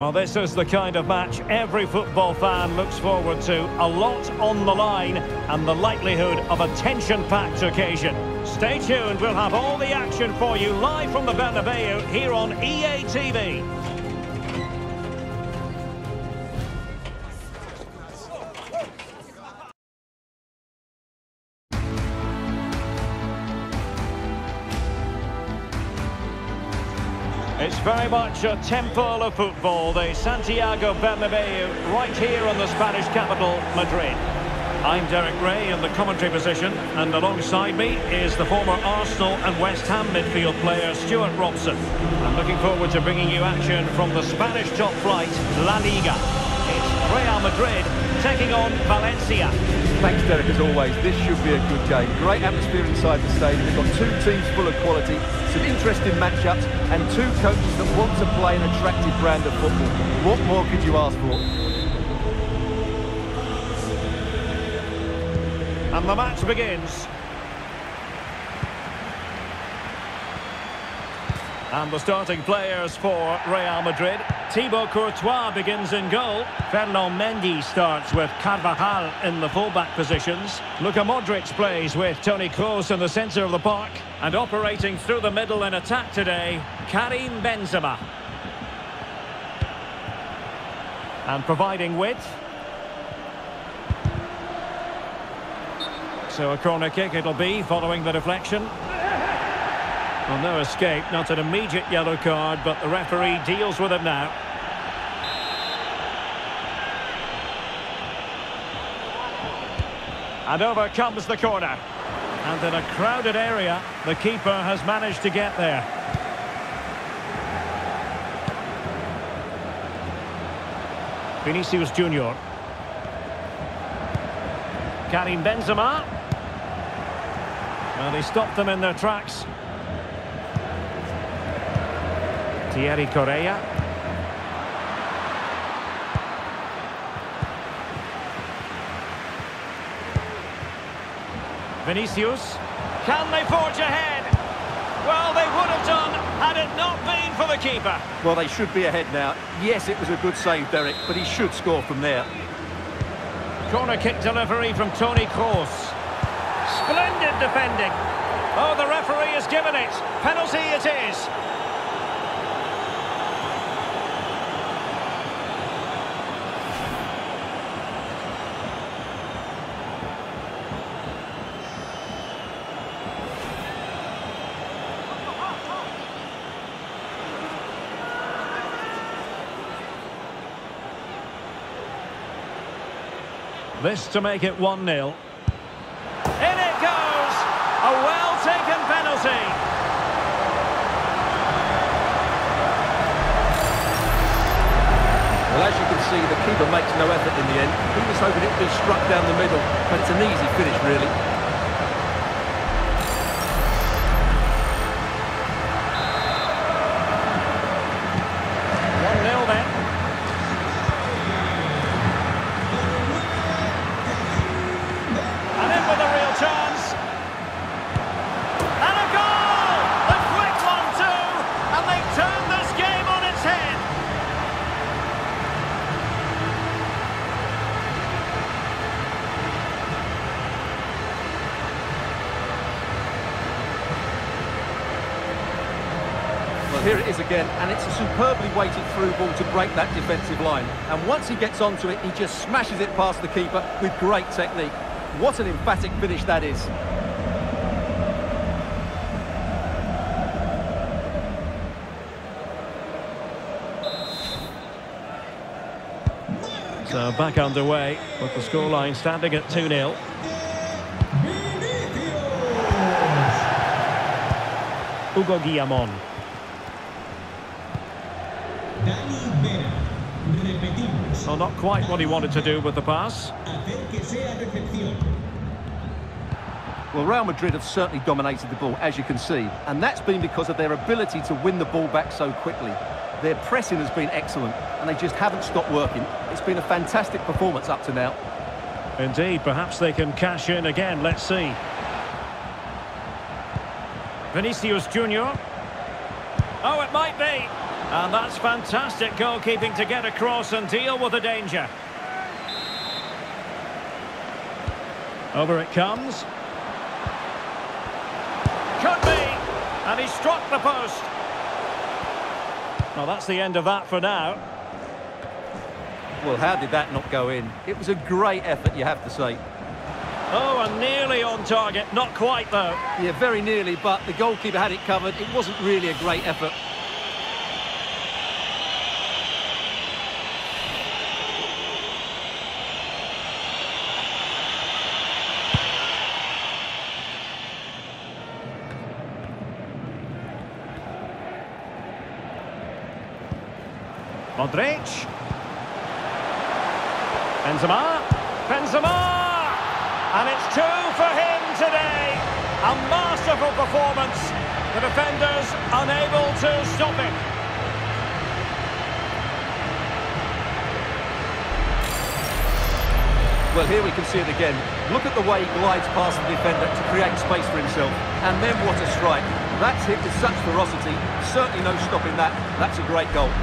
Well, this is the kind of match every football fan looks forward to. A lot on the line and the likelihood of a tension-packed occasion. Stay tuned, we'll have all the action for you live from the Bernabeu here on EA TV. It's very much a temple of football, the Santiago Bernabeu, right here in the Spanish capital, Madrid. I'm Derek Ray in the commentary position, and alongside me is the former Arsenal and West Ham midfield player Stuart Robson. I'm looking forward to bringing you action from the Spanish top flight, La Liga. It's Real Madrid taking on Valencia. Thanks, Derek, as always. This should be a good game. Great atmosphere inside the stadium. We've got two teams full of quality, some interesting matchups, and two coaches that want to play an attractive brand of football. What more could you ask for? And the match begins. And the starting players for Real Madrid. Thibaut Courtois begins in goal. Ferland Mendy starts with Carvajal in the fullback positions. Luka Modric plays with Toni Kroos in the centre of the park. And operating through the middle in attack today, Karim Benzema. And providing width. So a corner kick it'll be following the deflection. Well, no escape, not an immediate yellow card, but the referee deals with it now. And over comes the corner. And in a crowded area, the keeper has managed to get there. Vinicius Junior. Karim Benzema. Well, they stopped them in their tracks. Thierry Correia. Vinicius. Can they forge ahead? Well, they would have done had it not been for the keeper. Well, they should be ahead now. Yes, it was a good save, Derek, but he should score from there. Corner kick delivery from Toni Kroos. Splendid defending. Oh, the referee has given it. Penalty it is. This to make it 1-0. In it goes! A well-taken penalty. Well, as you can see, the keeper makes no effort in the end. He was hoping it would be struck down the middle, but it's an easy finish, really. One 0 then. And in with a real chance. And a goal! A quick one too! And they turn this game on its head. Well, here it is again, and it's a superbly weighted through ball to break that defensive line. And once he gets onto it, he just smashes it past the keeper with great technique. What an emphatic finish that is. So back underway with the scoreline standing at 2-0. Hugo Guillamon. Dani Vera. Repetimos. Well, not quite what he wanted to do with the pass. Hacer que sea recepción. Well, Real Madrid have certainly dominated the ball, as you can see, and that's been because of their ability to win the ball back so quickly. Their pressing has been excellent, and they just haven't stopped working. It's been a fantastic performance up to now. Indeed, perhaps they can cash in again. Let's see. Vinicius Junior. Oh, it might be. And that's fantastic goalkeeping to get across and deal with the danger. Over it comes. Could be. And he struck the post. Well, that's the end of that for now. Well, how did that not go in? It was a great effort, you have to say. Oh, and nearly on target. Not quite, though. Yeah, very nearly, but the goalkeeper had it covered. It wasn't really a great effort. Modric. Benzema. Benzema! And it's two for him today. A masterful performance. The defenders unable to stop him. Well, here we can see it again. Look at the way he glides past the defender to create space for himself. And then what a strike. That's hit with such ferocity. Certainly no stopping that. That's a great goal.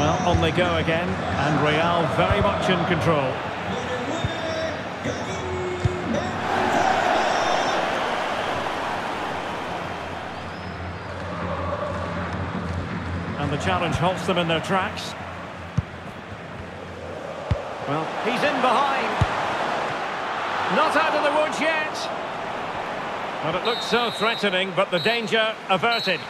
Well, on they go again, and Real very much in control. And the challenge halts them in their tracks. Well, he's in behind. Not out of the woods yet. Well, it looked so threatening, but the danger averted.